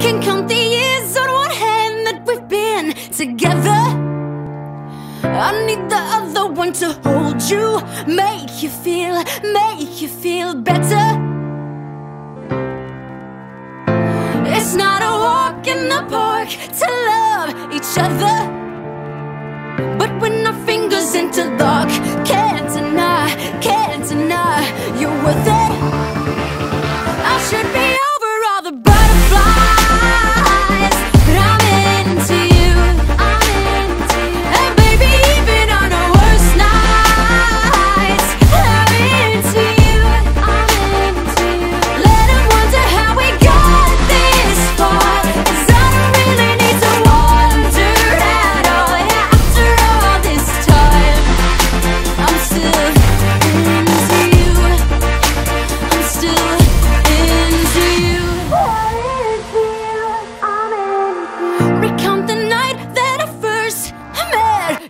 can count the years on one hand that we've been together. I need the other one to hold you, make you feel, make you feel better. It's not a walk in the park to love each other.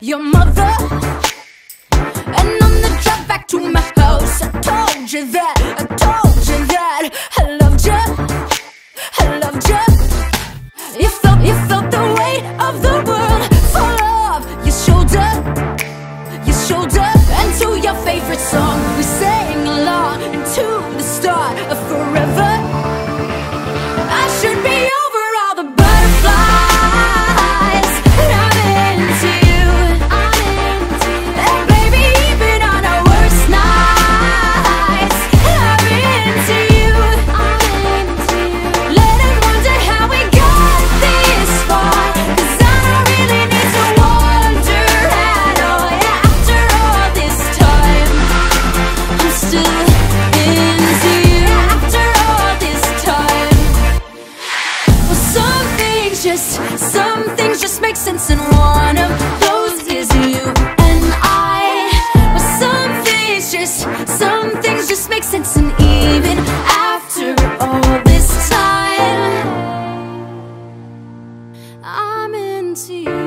your mother. And on the drive back to my house, I told you that, I told you that. face Some things just make sense and one of those is you and I. But some things just, some things just make sense and even after all this time I'm into you.